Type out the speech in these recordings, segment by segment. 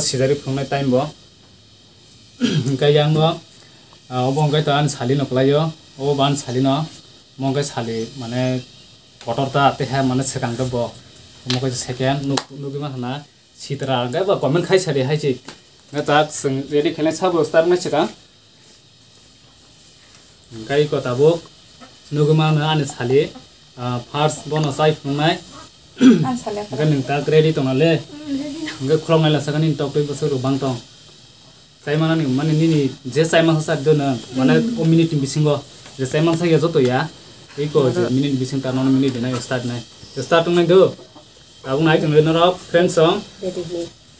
सिजारी फ्रोने time बहुत बंगे तो आन साली नकलो ओ बन साली न मंगे साली माने पटर ताते हैं मानने सेकान बो सेकेंड ना सीतरा कमेंट खाई सारी हाई चीज़ रेडी खेलने सबा गई कताबो नुगमान आने साली फार्स बनो सही फ्रोने रेडी तो ना ले. Hingga khulong ngai lasa kanin tok tui bosor bang tong sai mana ni mane ni ni je sai ma sa do na mane o minute bisingo je sai ma sa ya joto ya ei ko je minute bising ta non minute na start nai start ngai do tabung nai tung na rok friend song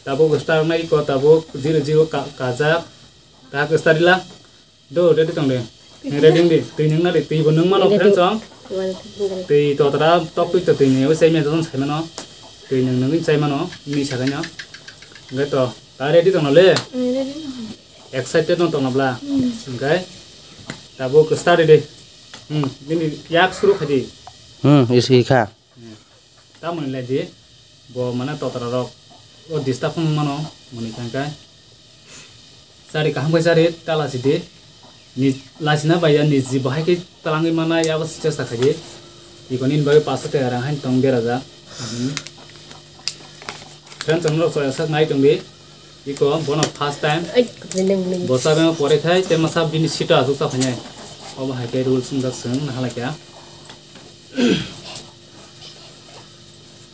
tabuk start nai ko tabuk zero zero ka kaja ta ko start la do ready tong le ready di tui nang na di tui bo nang ma no friend song tui to tara tok tui to tui ne o sai me to sai ma no tui nang nang chai mano mi sa kanya ngai to ta ready tong le excited tong tong bla hmm. ngai. Tabo bo ko start de hm ni yak suru khadi. Hm is hi kha. Ta mon le bo mana to tara Oh, di staff phone mano moni kan sari kaham kai sari tala si de ni lasina bayan ni ji bahai ke talangi mana ya, ya bas chesta khadi. Ikonin bai pasote arang han tong beraja hm friend তোমরা সয়াসাস নাই তুমি ই কো বন first time বসা বে sao থাই তে মাসা বিনি সিটা আসু সা ফাইনে অব হাইকে রুল সুন দা সং না হালা কিয়া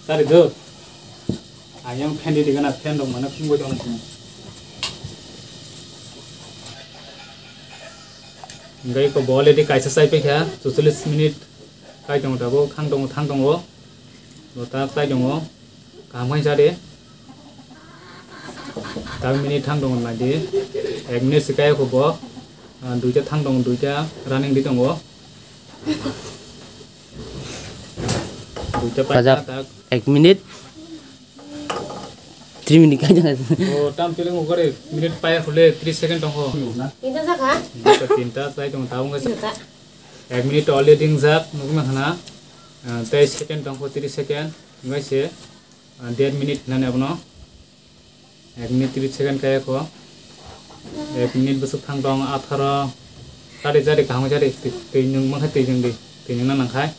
সারি গো আই এম ফ্রেন্ড দি গানা ফ্রেন্ড দম মানে কুঙ্গো দম কুম không có bó lên thì cái sao phải cái số số lít minute. Cái đồng đó có khang đồng thang đồng đó rồi ta tay đồng đó cảm ơn ra đấy दामिनि थांदोंमोन बायदि एगनि सिकाय खब दुइटा थांदों दुइटा रानिं दि दङ এক মিনিট থ্ৰী মিনিট কাজ টাম ফিলিং কৰে মিনিট পাই হ'লে ত্ৰিছ ছেকেণ্ড হ'ব তিনিটা চাই দিওঁ টাউন এক মিনিট অলৰেডি যাক নুকুমে খানা তেইছ ছেকেণ্ড দংশ ত্ৰিছ ছেকেণ্ড গৈছে ডেৰ মিনিট নানে আপোনাৰ এক মিনিট 30 সেকেন্ড কায় কো এক মিনিট বসুক থাং দং 18 সাড়ে চারি গাহাম চারি তুই নং মাখাই তুই जों দি তুই নং না নাখায়